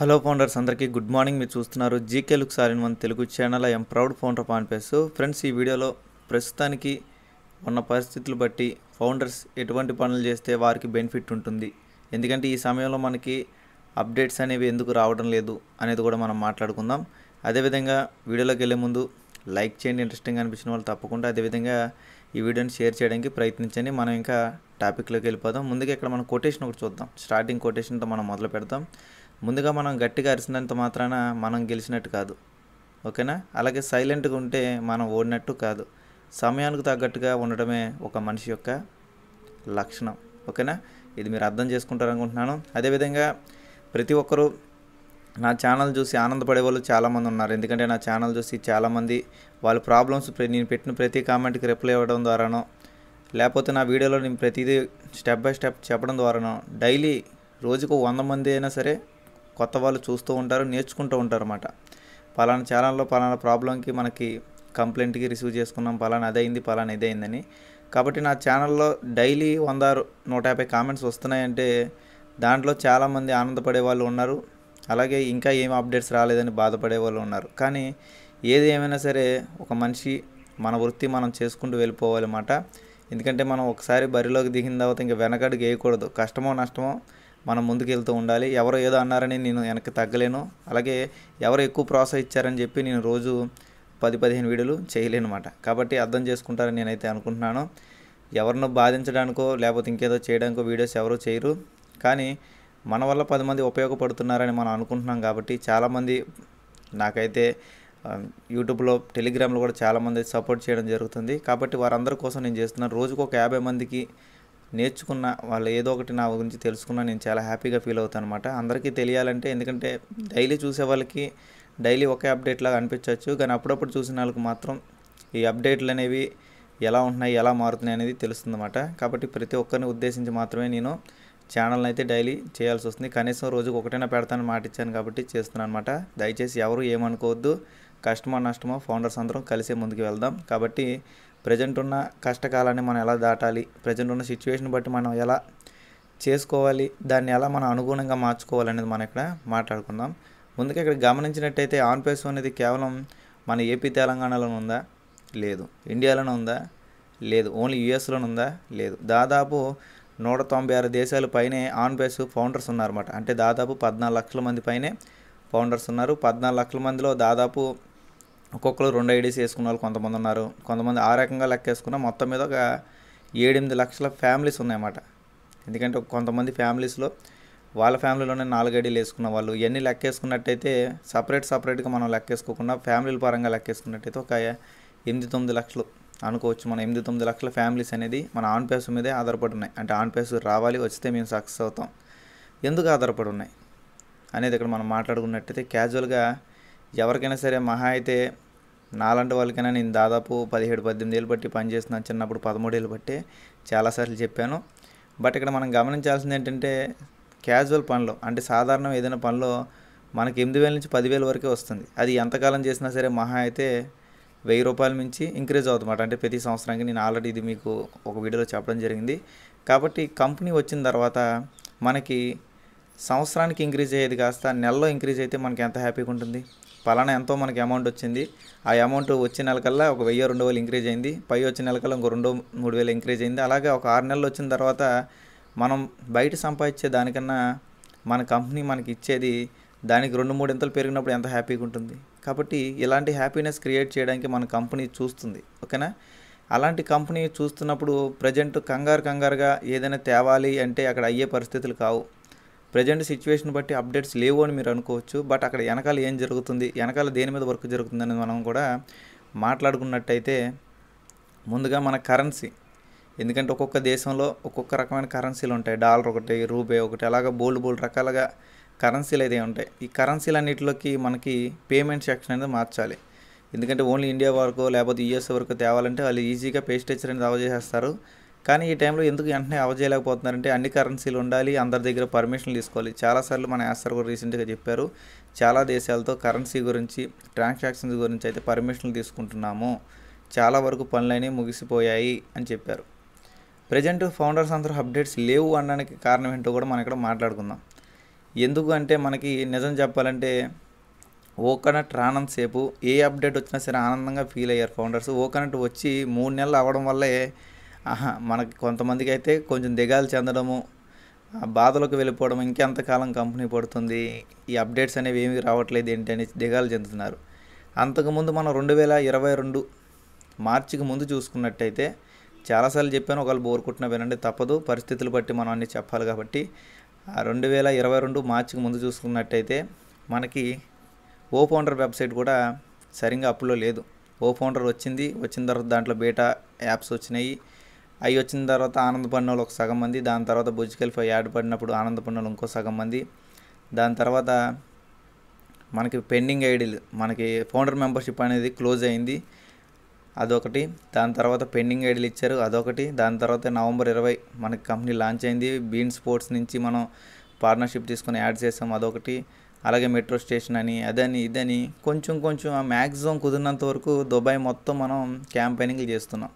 Hello founders అందరికీ good morning. మీరు చూస్తున్నారు GK look sir in one Telugu channel I'm proud founder of ఆన్పేస్ friends ఈ వీడియోలో ప్రస్తుతానికి ఉన్న పరిస్థితులు బట్టి ఫౌండర్స్ ఎటువంటి పనులు చేస్తే వారికి బెనిఫిట్ ఉంటుంది. ఎందుకంటే ఈ సమయంలో మనకి అప్డేట్స్ అనేవి ఎందుకు రావడం లేదు అనేది కూడా మనం మాట్లాడుకుందాం. అదేవిధంగా వీడియోలోకి వెళ్ళే ముందు లైక్ చేయండి ఇంట్రెస్టింగ్ అనిపించిన వాళ్ళు తప్పకుండా. అదేవిధంగా ఈ వీడియోని షేర్ చేయడానికి ప్రయత్నించండి. మనం ఇంకా టాపిక్లోకి వెళ్ళిపోదాం. ముందుగా ఇక్కడ మనం కొటేషన్ ఒకటి చూద్దాం. స్టార్టింగ్ కొటేషన్తో మనం మొదలు పెడతాం. ముందుగా మనం గట్టిగా అరిసినంత మాత్రాన మనం గెలిచినట్టు కాదు. ఓకేనా? అలాగే సైలెంట్గా ఉంటే మనం ఓడినట్టు కాదు. సమయానికి తగ్గట్టుగా ఉండడమే ఒక మనిషి యొక్క లక్షణం. ఓకేనా? ఇది మీరు అర్థం చేసుకుంటారు అనుకుంటున్నాను అదేవిధంగా ప్రతి ఒక్కరూ నా ఛానల్ చూసి ఆనందపడే వాళ్ళు చాలామంది ఉన్నారు. ఎందుకంటే నా ఛానల్ చూసి చాలామంది వాళ్ళ ప్రాబ్లమ్స్ నేను పెట్టిన ప్రతి కామెంట్కి రిప్లై ఇవ్వడం ద్వారానో లేకపోతే నా వీడియోలో నేను ప్రతిదీ స్టెప్ బై స్టెప్ చెప్పడం ద్వారానో డైలీ రోజుకు వంద మంది అయినా సరే కొత్త వాళ్ళు చూస్తూ ఉంటారు నేర్చుకుంటూ ఉంటారు అన్నమాట పలానా ఛానల్లో పలానా ప్రాబ్లంకి మనకి కంప్లైంట్కి రిసీవ్ చేసుకున్నాం పలానా అదైంది పలానా ఇదైందని కాబట్టి నా ఛానల్లో డైలీ వంద నూట యాభై కామెంట్స్ వస్తున్నాయంటే దాంట్లో చాలామంది ఆనందపడే వాళ్ళు ఉన్నారు. అలాగే ఇంకా ఏం అప్డేట్స్ రాలేదని బాధపడే వాళ్ళు ఉన్నారు. కానీ ఏది ఏమైనా సరే ఒక మనిషి మన వృత్తి మనం చేసుకుంటూ వెళ్ళిపోవాలన్నమాట. ఎందుకంటే మనం ఒకసారి బరిలోకి దిగిన తర్వాత ఇంకా వెనకడుగు వేయకూడదు. కష్టమో నష్టమో మనం ముందుకెళ్తూ ఉండాలి. ఎవరో ఏదో అన్నారని నేను వెనక్కి తగ్గలేను. అలాగే ఎవరు ఎక్కువ ప్రోత్సహించారని చెప్పి నేను రోజు పది పదిహేను వీడియోలు చేయలేనమాట. కాబట్టి అర్థం చేసుకుంటారని నేనైతే అనుకుంటున్నాను. ఎవరినో బాధించడానికో లేకపోతే ఇంకేదో చేయడానికో వీడియోస్ ఎవరూ చేయరు. కానీ మన వల్ల పది మంది ఉపయోగపడుతున్నారని మనం అనుకుంటున్నాం కాబట్టి చాలామంది నాకైతే యూట్యూబ్లో టెలిగ్రామ్లో కూడా చాలామంది సపోర్ట్ చేయడం జరుగుతుంది. కాబట్టి వారందరి కోసం నేను చేస్తున్నాను రోజుకు ఒక యాభై మందికి నేర్చుకున్న వాళ్ళు ఏదో ఒకటి నా గురించి తెలుసుకున్నా నేను చాలా హ్యాపీగా ఫీల్ అవుతాను అనమాట అందరికీ తెలియాలంటే ఎందుకంటే డైలీ చూసే వాళ్ళకి డైలీ ఒకే అప్డేట్ లాగా అనిపించవచ్చు. కానీ అప్పుడప్పుడు చూసిన వాళ్ళకి మాత్రం ఈ అప్డేట్లు అనేవి ఎలా ఉంటున్నాయి ఎలా మారుతున్నాయి అనేది తెలుస్తుందన్నమాట కాబట్టి ప్రతి ఒక్కరిని ఉద్దేశించి మాత్రమే నేను ఛానల్ని అయితే డైలీ చేయాల్సి వస్తుంది. కనీసం రోజుకు ఒకటైనా పెడతాను మాట ఇచ్చాను కాబట్టి చేస్తున్నాను అనమాట దయచేసి ఎవరు ఏమనుకోవద్దు. కష్టమో నష్టమో ఫౌండర్స్ అందరం కలిసే ముందుకు వెళ్దాం. కాబట్టి ప్రజెంట్ ఉన్న కష్టకాలాన్ని మనం ఎలా దాటాలి? ప్రజెంట్ ఉన్న సిచ్యువేషన్ బట్టి మనం ఎలా చేసుకోవాలి? దాన్ని ఎలా మనం అనుగుణంగా మార్చుకోవాలి అనేది మనం ఇక్కడ మాట్లాడుకుందాం. ముందుగా ఇక్కడ గమనించినట్టయితే ఆన్ పేస్ అనేది కేవలం మన ఏపీ తెలంగాణలోనే ఉందా? లేదు. ఇండియాలోనే ఉందా? లేదు. ఓన్లీ యూఎస్లోనే ఉందా? లేదు. దాదాపు నూట తొంభై ఆరు దేశాల పైనే ఆన్ బేస్ ఫౌండర్స్ ఉన్నారన్నమాట. అంటే దాదాపు పద్నాలుగు లక్షల మంది పైనే ఫౌండర్స్ ఉన్నారు. పద్నాలుగు లక్షల మందిలో దాదాపు ఒక్కొక్కరు రెండు ఐడీస్ వేసుకున్న వాళ్ళు కొంతమంది ఉన్నారు. కొంతమంది ఆ రకంగా లెక్కేసుకున్న మొత్తం మీద ఒక ఏడెనిమిది లక్షల ఫ్యామిలీస్ ఉన్నాయన్నమాట. ఎందుకంటే కొంతమంది ఫ్యామిలీస్లో వాళ్ళ ఫ్యామిలీలోనే నాలుగు ఐడీలు వేసుకున్న వాళ్ళు ఇవన్నీ లెక్కేసుకున్నట్టయితే సపరేట్ సపరేట్గా మనం లెక్కేసుకోకుండా ఫ్యామిలీల పరంగా లెక్కేసుకున్నట్టయితే ఒక ఎనిమిది తొమ్మిది లక్షలు అనుకోవచ్చు. మనం ఎనిమిది తొమ్మిది లక్షల ఫ్యామిలీస్ అనేది మన ఆన్ పేస్ మీదే ఆధారపడి ఉన్నాయి. అంటే ఆన్ పేస్ రావాలి వస్తే మేము సక్సెస్ అవుతాం. ఎందుకు ఆధారపడి ఉన్నాయి? అనేది ఇక్కడ మనం మాట్లాడుకున్నట్టయితే క్యాజువల్గా ఎవరికైనా సరే మహా అయితే నాలాంటి వాళ్ళకైనా నేను దాదాపు పదిహేడు పద్దెనిమిది ఏళ్ళు బట్టి పనిచేస్తున్నాను. చిన్నప్పుడు పదమూడేళ్ళు బట్టి చాలాసార్లు చెప్పాను. బట్ ఇక్కడ మనం గమనించాల్సింది ఏంటంటే క్యాజువల్ పనులు అంటే సాధారణం ఏదైనా పనిలో మనకి ఎనిమిది వేల నుంచి పదివేల వరకే వస్తుంది. అది ఎంతకాలం చేసినా సరే మహా అయితే వెయ్యి రూపాయల మించి ఇంక్రీజ్ అవుతుందన్నమాట. అంటే ప్రతి సంవత్సరానికి నేను ఆల్రెడీ ఇది మీకు ఒక వీడియోలో చెప్పడం జరిగింది. కాబట్టి కంపెనీ వచ్చిన తర్వాత మనకి సంవత్సరానికి ఇంక్రీజ్ అయ్యేది కాస్త నెలలో ఇంక్రీజ్ అయితే మనకి ఎంత హ్యాపీగా ఉంటుంది? పలానా ఎంతో మనకి అమౌంట్ వచ్చింది. ఆ అమౌంట్ వచ్చే నెలకల్లా ఒక వెయ్యి రెండు వేలు ఇంక్రీజ్ అయింది. పై వచ్చే నెలకల్లా ఇంకో రెండు మూడు వేలు ఇంక్రీజ్ అయింది. అలాగే ఒక ఆరు నెలలు వచ్చిన తర్వాత మనం బయట సంపాదించే దానికన్నా మన కంపెనీ మనకి ఇచ్చేది దానికి రెండు మూడు ఇంతలు పెరిగినప్పుడు ఎంత హ్యాపీగా ఉంటుంది. కాబట్టి ఇలాంటి హ్యాపీనెస్ క్రియేట్ చేయడానికి మన కంపెనీ చూస్తుంది. ఓకేనా? అలాంటి కంపెనీ చూస్తున్నప్పుడు ప్రజెంట్ కంగారు కంగారుగా ఏదైనా తేవాలి అంటే అక్కడ అయ్యే పరిస్థితులు కావు. ప్రజెంట్ సిచ్యువేషన్ బట్టి అప్డేట్స్ లేవు అని మీరు అనుకోవచ్చు బట్ అక్కడ వెనకాల ఏం జరుగుతుంది వెనకాల దేని మీద వర్క్ జరుగుతుంది అనేది మనం కూడా మాట్లాడుకున్నట్టయితే ముందుగా మన కరెన్సీ. ఎందుకంటే ఒక్కొక్క దేశంలో ఒక్కొక్క రకమైన కరెన్సీలు ఉంటాయి. డాలర్ ఒకటి రూపే ఒకటి అలాగ బోల్డ్ బోల్డ్ రకాలుగా కరెన్సీలు అయితే ఉంటాయి. ఈ కరెన్సీలు అన్నిటిలోకి మనకి పేమెంట్ సెక్షన్ అనేది మార్చాలి. ఎందుకంటే ఓన్లీ ఇండియా వరకు లేకపోతే యూఎస్ వరకు తేవాలంటే వాళ్ళు ఈజీగా పే స్ట్రక్చర్ అనేది అవజేసేస్తారు కానీ ఈ టైంలో ఎందుకు వెంటనే అవజేయలేకపోతున్నారంటే అన్ని కరెన్సీలు ఉండాలి అందరి దగ్గర పర్మిషన్లు తీసుకోవాలి. చాలాసార్లు మన యాసర్ కూడా రీసెంట్గా చెప్పారు చాలా దేశాలతో కరెన్సీ గురించి ట్రాన్సాక్షన్స్ గురించి అయితే పర్మిషన్లు తీసుకుంటున్నాము. చాలా వరకు పనులైనవి ముగిసిపోయాయి అని చెప్పారు. ప్రజెంట్ ఫౌండర్స్ అందరూ అప్డేట్స్ లేవు అనడానికి కారణం ఏంటో కూడా మనం ఇక్కడ మాట్లాడుకుందాం. ఎందుకు అంటే మనకి నిజం చెప్పాలంటే ఓకనట్ రానంతసేపు ఏ అప్డేట్ వచ్చినా సరే ఆనందంగా ఫీల్ అయ్యారు ఫౌండర్స్ ఓకనట్ వచ్చి మూడు నెలలు అవ్వడం వల్లే ఆహా మనకి కొంతమందికి అయితే కొంచెం దిగాలు చెందడము ఆ వెళ్ళిపోవడం ఇంకెంతకాలం కంపెనీ పడుతుంది ఈ అప్డేట్స్ అనేవి ఏమి రావట్లేదు ఏంటి అని దిగాలు చెందుతున్నారు. అంతకుముందు మనం రెండు వేల ఇరవై రెండు మార్చికి ముందు చూసుకున్నట్టయితే చాలాసార్లు చెప్పాను ఒకవేళ బోర్ కొట్టిన వినండి తప్పదు. పరిస్థితులు బట్టి మనం అన్ని చెప్పాలి కాబట్టి. ఆ రెండు వేల ఇరవై రెండు మార్చికి ముందు చూసుకున్నట్టయితే మనకి ఓ ఫౌండర్ వెబ్సైట్ కూడా సరిగ్గా అప్పులో లేదు. ఓ ఫౌండర్ వచ్చింది వచ్చిన తర్వాత దాంట్లో బేటా యాప్స్ వచ్చినాయి. అవి వచ్చిన తర్వాత ఆనందపడిన వాళ్ళు ఒక సగం మంది దాని తర్వాత బుజ్జికెల్ఫై యాడ్ పడినప్పుడు ఆనందపడిన వాళ్ళు ఇంకో సగం మంది. దాని తర్వాత మనకి పెండింగ్ ఐడీలు మనకి ఫౌండర్ మెంబర్షిప్ అనేది క్లోజ్ అయింది అదొకటి. దాని తర్వాత పెండింగ్ ఐడీలు ఇచ్చారు అదొకటి. దాని తర్వాత నవంబర్ ఇరవై మనకి కంపెనీ లాంచ్ అయింది. బీన్ స్పోర్ట్స్ నుంచి మనం పార్ట్నర్షిప్ తీసుకొని యాడ్ చేసాం అదొకటి. అలాగే మెట్రో స్టేషన్ అని అదని ఇదని. కొంచెం కొంచెం ఆ మ్యాక్సిమం కుదిరినంత వరకు దుబాయ్ మొత్తం మనం క్యాంపెయినింగ్లు చేస్తున్నాం.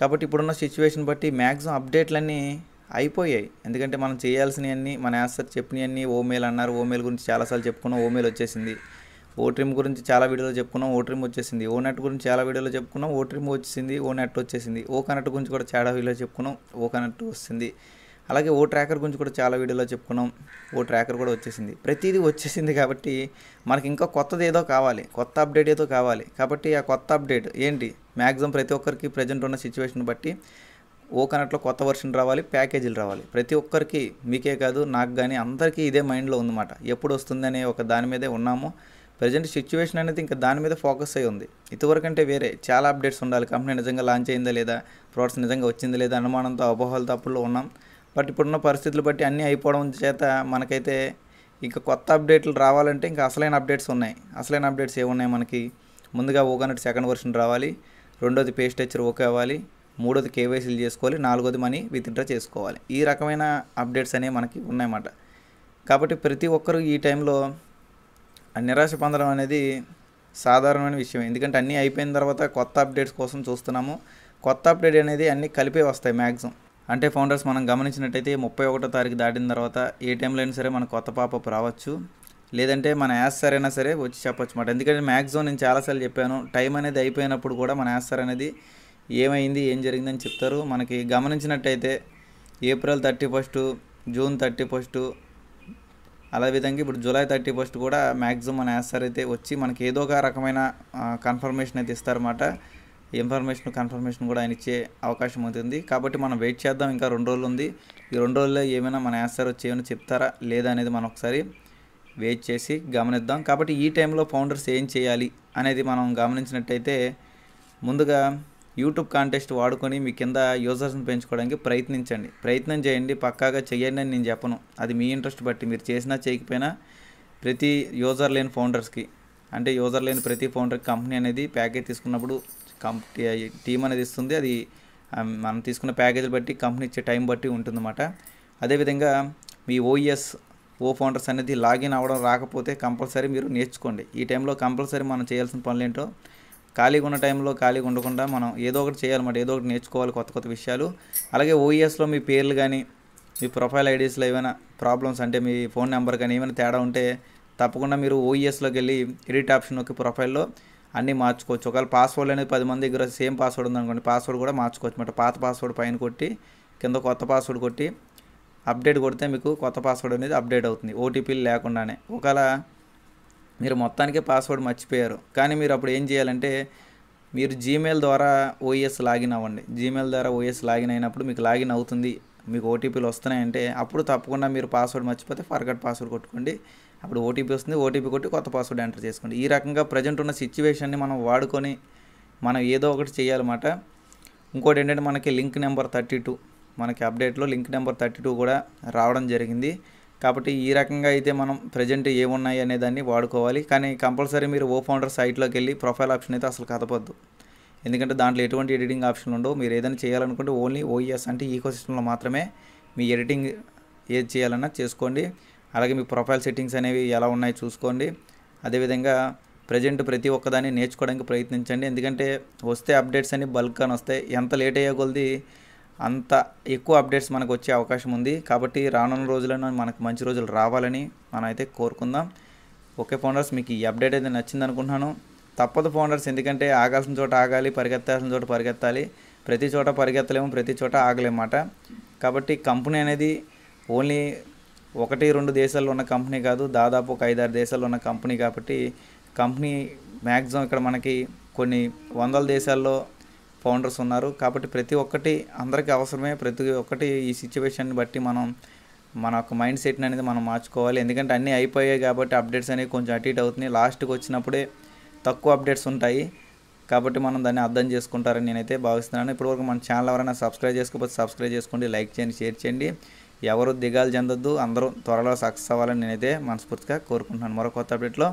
కాబట్టి ఇప్పుడున్న సిచ్యువేషన్ బట్టి మ్యాక్సిమం అప్డేట్లన్నీ అయిపోయాయి. ఎందుకంటే మనం చేయాల్సినవన్నీ మన యాసర్ చెప్పినవన్నీ ఓమెయిల్ అన్నారు. ఓమెయిల్ గురించి చాలాసార్లు చెప్పుకున్నాం ఓమెయిల్ వచ్చేసింది. ఓ గురించి చాలా వీడియోలో చెప్పుకున్నాం ఓ వచ్చేసింది. ఓ నెట్ గురించి చాలా వీడియోలో చెప్పుకున్నాం ఓ వచ్చేసింది ఓ నెట్ వచ్చేసింది. ఓ కనెక్ట్ గురించి కూడా చాలా వీడియోలో చెప్పుకున్నాం ఓ కనెక్ట్ వస్తుంది. అలాగే ఓ ట్రాకర్ గురించి కూడా చాలా వీడియోలో చెప్పుకున్నాం ఓ ట్రాకర్ కూడా వచ్చేసింది. ప్రతిదీ వచ్చేసింది కాబట్టి మనకి ఇంకా కొత్తది ఏదో కావాలి కొత్త అప్డేట్ ఏదో కావాలి. కాబట్టి ఆ కొత్త అప్డేట్ ఏంటి? మ్యాక్సిమం ప్రతి ఒక్కరికి ప్రజెంట్ ఉన్న సిచ్యువేషన్ బట్టి ఓ కనెక్ట్లో కొత్త వర్షన్ రావాలి ప్యాకేజీలు రావాలి. ప్రతి ఒక్కరికి మీకే కాదు నాకు కానీ అందరికీ ఇదే మైండ్లో ఉందన్నమాట. ఎప్పుడు వస్తుందనే ఒక దాని మీదే ఉన్నాము. ప్రజెంట్ సిచ్యువేషన్ అనేది ఇంకా దాని మీద ఫోకస్ అయి ఉంది. ఇదివరకంటే వేరే. చాలా అప్డేట్స్ ఉండాలి. కంపెనీ నిజంగా లాంచ్ అయిందా లేదా ప్రోడక్ట్స్ నిజంగా వచ్చిందా లేదా అనుమానంతో అపోహలతో అప్పుల్లో ఉన్నాం. బట్ ఇప్పుడున్న పరిస్థితులు బట్టి అన్నీ అయిపోవడం చేత మనకైతే ఇంకా కొత్త అప్డేట్లు రావాలంటే ఇంకా అసలైన అప్డేట్స్ ఉన్నాయి. అసలైన అప్డేట్స్ ఏమున్నాయి మనకి? ముందుగా ఓకనట్ సెకండ్ వర్షన్ రావాలి. రెండోది పే స్ట్రక్చర్ ఓకే అవ్వాలి. మూడోది కేవైసీలు చేసుకోవాలి. నాలుగోది మనీ విత్డ్రా చేసుకోవాలి. ఈ రకమైన అప్డేట్స్ అనేవి మనకి ఉన్నాయన్నమాట. కాబట్టి ప్రతి ఒక్కరు ఈ టైంలో నిరాశ పొందడం అనేది సాధారణమైన విషయం. ఎందుకంటే అన్నీ అయిపోయిన తర్వాత కొత్త అప్డేట్స్ కోసం చూస్తున్నాము. కొత్త అప్డేట్ అనేది అన్నీ కలిపే వస్తాయి మ్యాక్సిమం అంటే ఫౌండర్స్ మనం గమనించినట్టయితే ముప్పై ఒకటో తారీఖు దాటిన తర్వాత ఏ టైంలో అయినా సరే మన కొత్త పాపప్ రావచ్చు. లేదంటే మన యాస్ సార్ అయినా సరే వచ్చి చెప్పొచ్చు మాట. ఎందుకంటే మ్యాక్సిమం నేను చాలాసార్లు చెప్పాను టైం అనేది అయిపోయినప్పుడు కూడా మన యాస్ సార్ అనేది ఏమైంది ఏం జరిగిందని చెప్తారు. మనకి గమనించినట్టయితే April thirty first June thirty first అలా విధంగా ఇప్పుడు జూలై థర్టీ ఫస్ట్ కూడా మ్యాక్సిమం మన యాస్ సార్ అయితే వచ్చి మనకి ఏదో ఒక రకమైన కన్ఫర్మేషన్ అయితే ఇస్తారన్నమాట. ఇన్ఫర్మేషన్ కన్ఫర్మేషన్ కూడా ఆయన ఇచ్చే అవకాశం ఉంటుంది. కాబట్టి మనం వెయిట్ చేద్దాం ఇంకా రెండు రోజులు ఉంది. ఈ రెండు రోజుల్లో ఏమైనా మన యాస్ సార్ వచ్చి ఏమైనా చెప్తారా లేదా అనేది మనం ఒకసారి వెయిట్ చేసి గమనిద్దాం. కాబట్టి ఈ టైంలో ఫౌండర్స్ ఏం చేయాలి అనేది మనం గమనించినట్టయితే ముందుగా యూట్యూబ్ కాంటెస్ట్ వాడుకొని మీ కింద యూజర్స్ని పెంచుకోవడానికి ప్రయత్నించండి. ప్రయత్నం చేయండి. పక్కాగా చేయండి అని నేను చెప్పను. అది మీ ఇంట్రెస్ట్ బట్టి. మీరు చేసినా చేయకపోయినా ప్రతి యూజర్ లేని ఫౌండర్స్కి అంటే యూజర్ లేని ప్రతి ఫౌండర్కి కంపెనీ అనేది ప్యాకేజ్ తీసుకున్నప్పుడు కంపెనీ టీం అనేది ఇస్తుంది. అది మనం తీసుకున్న ప్యాకేజీలు బట్టి కంపెనీ ఇచ్చే టైం బట్టి ఉంటుందన్నమాట. అదేవిధంగా మీ ఓఈఎస్ ఓ ఫౌండర్స్ అనేది లాగిన్ అవ్వడం రాకపోతే కంపల్సరీ మీరు నేర్చుకోండి. ఈ టైంలో కంపల్సరీ మనం చేయాల్సిన పనులు ఏంటో ఖాళీగా ఉన్న టైంలో ఖాళీగా ఉండకుండా మనం ఏదో ఒకటి చేయాలన్నమాట ఏదో ఒకటి నేర్చుకోవాలి కొత్త కొత్త విషయాలు. అలాగే ఓఈఎస్లో మీ పేర్లు కానీ మీ ప్రొఫైల్ ఐడీస్లో ఏమైనా ప్రాబ్లమ్స్ అంటే మీ ఫోన్ నెంబర్ కానీ ఏమైనా తేడా ఉంటే తప్పకుండా మీరు ఓఈఎస్లోకి వెళ్ళి ఎడిట్ ఆప్షన్ నొక్కి ప్రొఫైల్లో అన్నీ మార్చుకోవచ్చు. ఒకవేళ పాస్వర్డ్ అనేది పది మంది దగ్గర సేమ్ పాస్వర్డ్ ఉందనుకోండి పాస్వర్డ్ కూడా మార్చుకోవచ్చు అనమాట పాత పాస్వర్డ్ పైన కొట్టి కింద కొత్త పాస్వర్డ్ కొట్టి అప్డేట్ కొడితే మీకు కొత్త పాస్వర్డ్ అనేది అప్డేట్ అవుతుంది ఓటీపీలు లేకుండానే. ఒకవేళ మీరు మొత్తానికి పాస్వర్డ్ మర్చిపోయారు కానీ మీరు అప్పుడు ఏం చేయాలంటే మీరు జీమెయిల్ ద్వారా ఓఎస్ లాగిన్ అవ్వండి. జీమెయిల్ ద్వారా ఓఎస్ లాగిన్ అయినప్పుడు మీకు లాగిన్ అవుతుంది మీకు ఓటీపీలు వస్తున్నాయంటే అప్పుడు తప్పకుండా మీరు పాస్వర్డ్ మర్చిపోతే ఫర్గట్ పాస్వర్డ్ కొట్టుకోండి అప్పుడు ఓటీపీ వస్తుంది ఓటీపీ కొట్టి కొత్త పాస్వర్డ్ ఎంటర్ చేసుకోండి. ఈ రకంగా ప్రజెంట్ ఉన్న సిచ్యువేషన్ని మనం వాడుకొని మనం ఏదో ఒకటి చేయాలన్నమాట. ఇంకోటి ఏంటంటే మనకి లింక్ నెంబర్ థర్టీ టూ మనకి అప్డేట్లో లింక్ నెంబర్ థర్టీ టూ కూడా రావడం జరిగింది. కాబట్టి ఈ రకంగా అయితే మనం ప్రజెంట్ ఏమున్నాయి అనే దాన్ని వాడుకోవాలి. కానీ కంపల్సరీ మీరు ఓ ఫౌండర్ సైట్లోకి వెళ్ళి ప్రొఫైల్ ఆప్షన్ అయితే అసలు కదపద్దు. ఎందుకంటే దాంట్లో ఎటువంటి ఎడిటింగ్ ఆప్షన్ ఉండవు. మీరు ఏదైనా చేయాలనుకుంటే ఓన్లీ ఓఈఎస్ అంటే ఈకో సిస్టంలో మాత్రమే మీ ఎడిటింగ్ ఏది చేయాలన్నా చేసుకోండి. అలాగే మీ ప్రొఫైల్ సెట్టింగ్స్ అనేవి ఎలా ఉన్నాయో చూసుకోండి. అదేవిధంగా ప్రజెంట్ ప్రతి ఒక్కదాన్ని నేర్చుకోవడానికి ప్రయత్నించండి. ఎందుకంటే వస్తే అప్డేట్స్ అన్ని బల్క్ అని వస్తాయి. ఎంత లేట్ అయ్యే కొలది అంత ఎక్కువ అప్డేట్స్ మనకు వచ్చే అవకాశం ఉంది. కాబట్టి రానున్న రోజుల్లో మనకు మంచి రోజులు రావాలని మనం అయితే కోరుకుందాం. ఓకే ఫౌండర్స్ మీకు ఈ అప్డేట్ అయితే నచ్చింది అనుకుంటున్నాను. తప్పదు ఫౌండర్స్ ఎందుకంటే ఆగాల్సిన చోట ఆగాలి పరిగెత్తాల్సిన చోట పరిగెత్తాలి. ప్రతి చోట పరిగెత్తలేము ప్రతి చోట ఆగలేమాట కాబట్టి కంపెనీ అనేది ఓన్లీ ఒకటి రెండు దేశాల్లో ఉన్న కంపెనీ కాదు దాదాపు ఒక ఐదారు దేశాల్లో ఉన్న కంపెనీ కాబట్టి కంపెనీ మ్యాక్సిమం ఇక్కడ మనకి కొన్ని వందల దేశాల్లో ఫౌండర్స్ ఉన్నారు. కాబట్టి ప్రతి ఒక్కటి అందరికీ అవసరమే. ప్రతి ఒక్కటి ఈ సిచ్యువేషన్ బట్టి మనం మన యొక్క మైండ్ సెట్ని అనేది మనం మార్చుకోవాలి. ఎందుకంటే అన్నీ అయిపోయాయి కాబట్టి అప్డేట్స్ అనేవి కొంచెం అటు ఇటు అవుతున్నాయి. లాస్ట్కి వచ్చినప్పుడే తక్కువ అప్డేట్స్ ఉంటాయి. కాబట్టి మనం దాన్ని అర్థం చేసుకుంటారని నేనైతే భావిస్తున్నాను. ఇప్పటివరకు మన ఛానల్ ఎవరైనా సబ్స్క్రైబ్ చేసుకోకపోతే సబ్స్క్రైబ్ చేసుకోండి. లైక్ చేయండి షేర్ చేయండి. ఎవరు దిగాలు చెందొద్దు. అందరూ త్వరలో సక్సెస్ అవ్వాలని నేనైతే మనస్ఫూర్తిగా కోరుకుంటున్నాను. మరో కొత్త అప్డేట్లో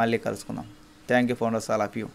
మళ్ళీ కలుసుకుందాం. Thank you for all of you